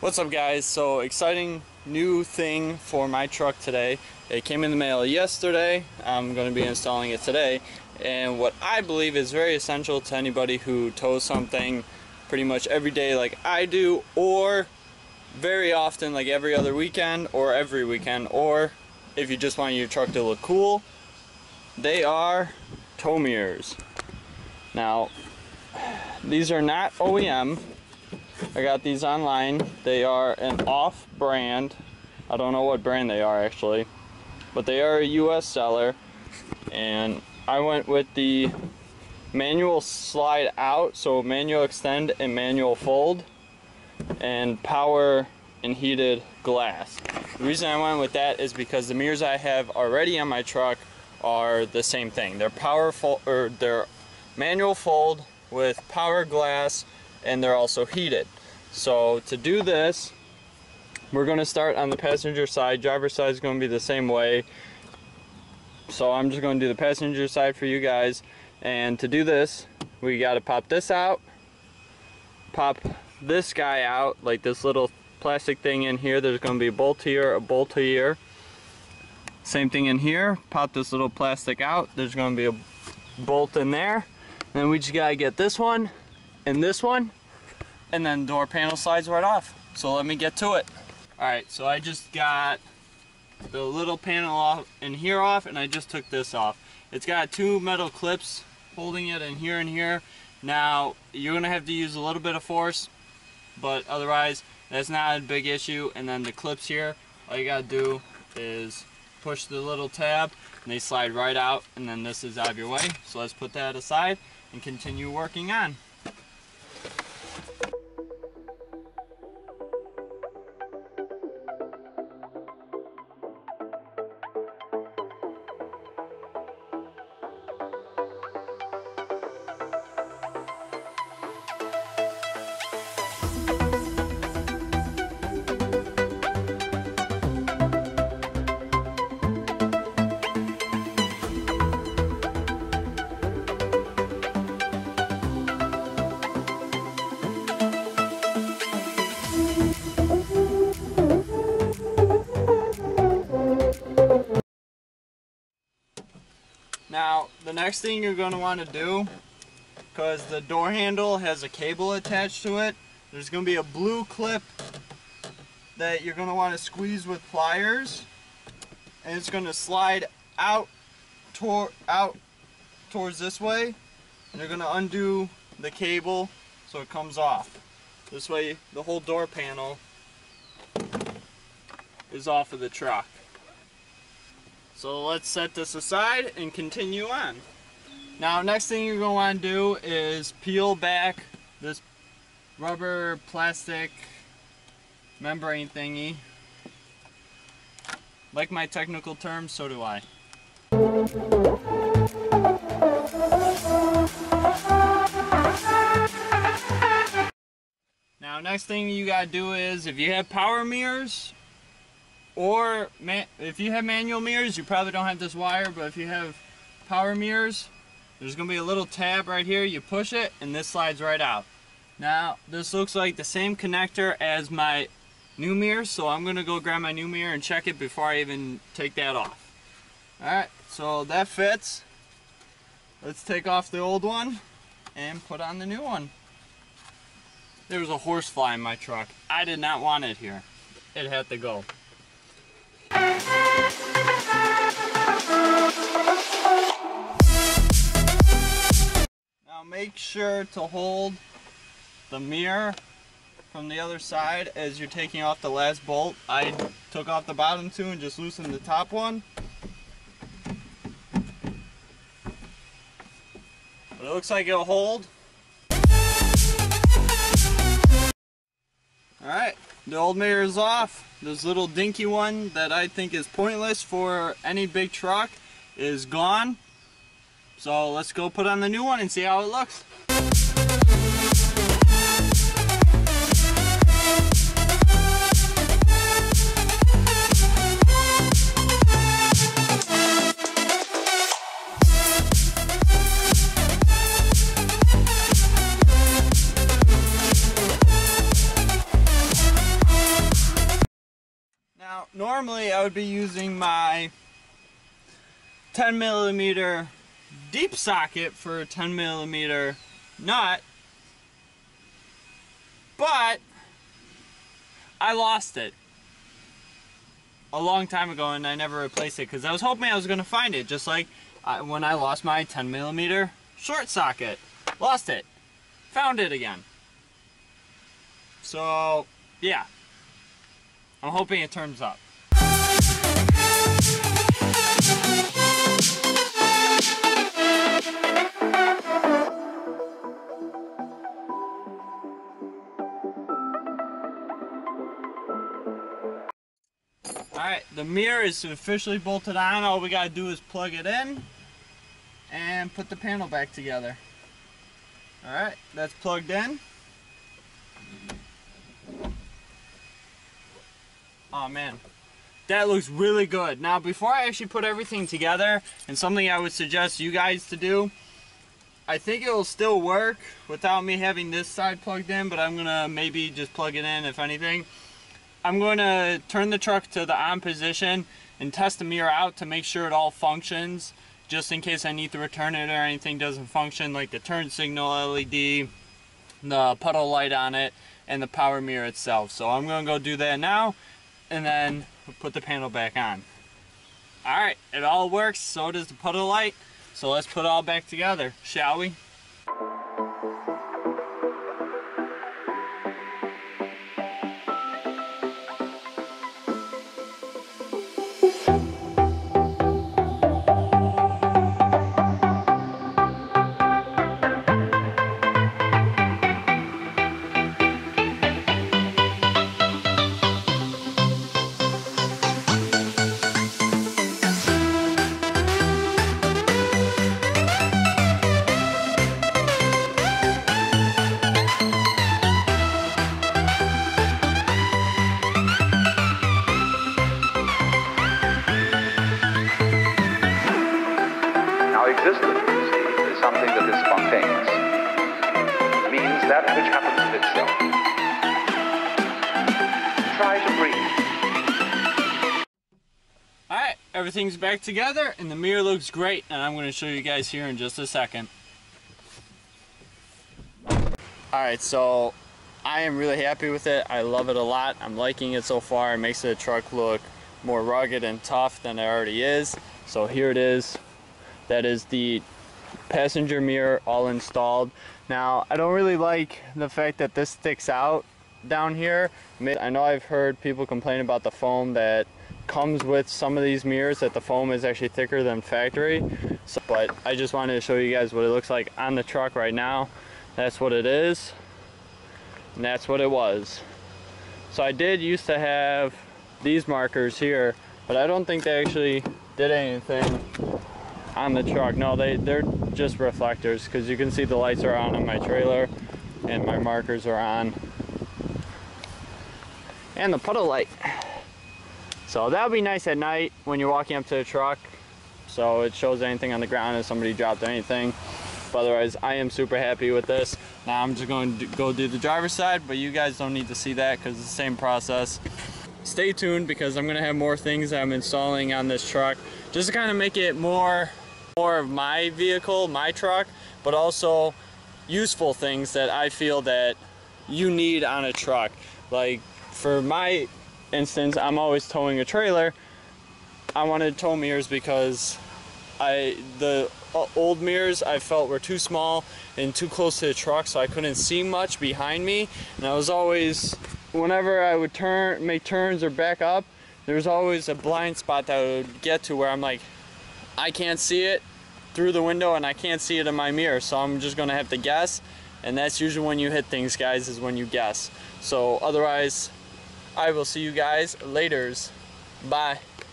What's up guys? So exciting new thing for my truck today. It came in the mail yesterday. I'm going to be installing it today. And what I believe is very essential to anybody who tows something pretty much every day like I do or very often like every other weekend or every weekend or if you just want your truck to look cool they are tow mirrors. Now these are not OEM I got these online. They are an off-brand. I don't know what brand they are actually, but they are a US seller. And I went with the manual slide out, so manual extend and manual fold, and power and heated glass. The reason I went with that is because the mirrors I have already on my truck are the same thing. They're powerful or they're manual fold with power glass and they're also heated. So to do this, we're going to start on the passenger side. Driver side is going to be the same way. So I'm just going to do the passenger side for you guys. And to do this, we got to pop this out, pop this guy out, like this little plastic thing in here. There's going to be a bolt here, a bolt here. Same thing in here. Pop this little plastic out. There's going to be a bolt in there. And then we just got to get this one and this one and then door panel slides right off. So let me get to it. Alright, so I just got the little panel off in here off and I just took this off. It's got two metal clips holding it in here and here. Now, you're going to have to use a little bit of force, but otherwise, that's not a big issue. And then the clips here, all you got to do is push the little tab and they slide right out and then this is out of your way. So let's put that aside and continue working on. The next thing you're going to want to do, because the door handle has a cable attached to it, there's going to be a blue clip that you're going to want to squeeze with pliers, and it's going to slide out, out towards this way, and you're going to undo the cable so it comes off. This way, the whole door panel is off of the truck. So let's set this aside and continue on. Now next thing you're going to want to do is peel back this rubber plastic membrane thingy. Like my technical terms, so do I. Now next thing you gotta do is if you have power mirrors or if you have manual mirrors, you probably don't have this wire, but if you have power mirrors, there's going to be a little tab right here. You push it, and this slides right out. Now, this looks like the same connector as my new mirror, so I'm going to go grab my new mirror and check it before I even take that off. Alright, so that fits. Let's take off the old one and put on the new one. There was a horsefly in my truck. I did not want it here. It had to go. Make sure to hold the mirror from the other side as you're taking off the last bolt. I took off the bottom two and just loosened the top one. But it looks like it'll hold. Alright, the old mirror is off. This little dinky one that I think is pointless for any big truck is gone. So let's go put on the new one and see how it looks. Now, normally I would be using my 10 millimeter deep socket for a 10 millimeter nut, but I lost it a long time ago and I never replaced it because I was hoping I was going to find it just like I, when I lost my 10 millimeter short socket. Lost it. Found it again. So, yeah. I'm hoping it turns up. Alright, the mirror is officially bolted on. All we gotta do is plug it in and put the panel back together. Alright, that's plugged in. Oh man, that looks really good. Now before I actually put everything together, and something I would suggest you guys to do, I think it will still work without me having this side plugged in, but I'm gonna maybe just plug it in if anything. I'm going to turn the truck to the on position and test the mirror out to make sure it all functions just in case I need to return it or anything doesn't function like the turn signal LED, the puddle light on it, and the power mirror itself. So I'm going to go do that now and then put the panel back on. Alright, it all works, so does the puddle light. So let's put it all back together, shall we? Everything's back together and the mirror looks great and I'm going to show you guys here in just a second. Alright, so I am really happy with it. I love it a lot. I'm liking it so far. It makes the truck look more rugged and tough than it already is. So here it is. That is the passenger mirror all installed. Now, I don't really like the fact that this sticks out down here. I know I've heard people complain about the foam that comes with some of these mirrors that the foam is actually thicker than factory. So, but I just wanted to show you guys what it looks like on the truck right now. That's what it is. And that's what it was. So I did used to have these markers here, but I don't think they actually did anything on the truck. No, they, they're just reflectors because you can see the lights are on on my trailer and my markers are on. And the puddle light. So that'll be nice at night when you're walking up to the truck. So it shows anything on the ground if somebody dropped anything. But otherwise, I am super happy with this. Now I'm just going to go do the driver's side, but you guys don't need to see that because it's the same process. Stay tuned because I'm gonna have more things I'm installing on this truck just to kind of make it more, more of my vehicle, my truck, but also useful things that I feel that you need on a truck. Like for my instance, I'm always towing a trailer. I wanted tow mirrors because I the uh, old mirrors I felt were too small and too close to the truck so I couldn't see much behind me and I was always whenever I would turn make turns or back up there was always a blind spot that I would get to where I'm like I can't see it through the window and I can't see it in my mirror so I'm just gonna have to guess and that's usually when you hit things guys is when you guess so otherwise I will see you guys laters. Bye